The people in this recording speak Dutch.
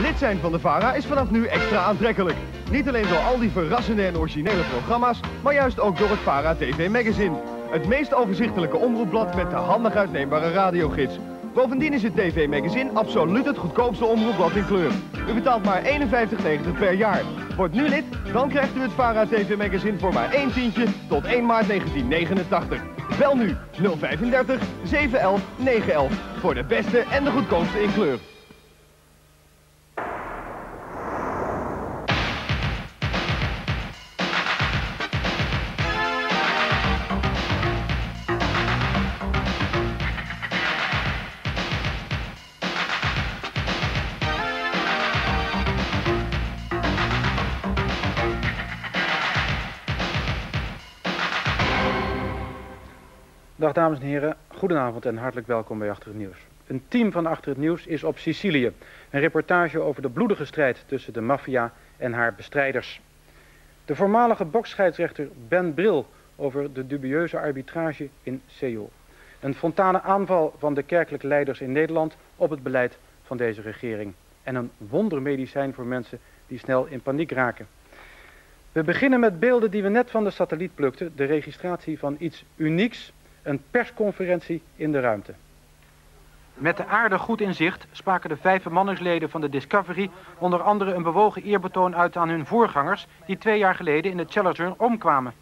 Lid zijn van de VARA is vanaf nu extra aantrekkelijk. Niet alleen door al die verrassende en originele programma's, maar juist ook door het VARA TV Magazine. Het meest overzichtelijke omroepblad met de handig uitneembare radiogids. Bovendien is het TV Magazine absoluut het goedkoopste omroepblad in kleur. U betaalt maar 51,90 per jaar. Wordt nu lid, dan krijgt u het VARA TV Magazine voor maar 1 tientje tot 1 maart 1989. Bel nu 035 711 911 voor de beste en de goedkoopste in kleur. Dag dames en heren, goedenavond en hartelijk welkom bij Achter het Nieuws. Een team van Achter het Nieuws is op Sicilië. Een reportage over de bloedige strijd tussen de maffia en haar bestrijders. De voormalige boksscheidsrechter Ben Bril over de dubieuze arbitrage in Seoul. Een fontane aanval van de kerkelijke leiders in Nederland op het beleid van deze regering. En een wondermedicijn voor mensen die snel in paniek raken. We beginnen met beelden die we net van de satelliet plukten. De registratie van iets unieks een persconferentie in de ruimte. Met de aarde goed in zicht spraken de vijf bemanningsleden van de Discovery onder andere een bewogen eerbetoon uit aan hun voorgangers die twee jaar geleden in de Challenger omkwamen.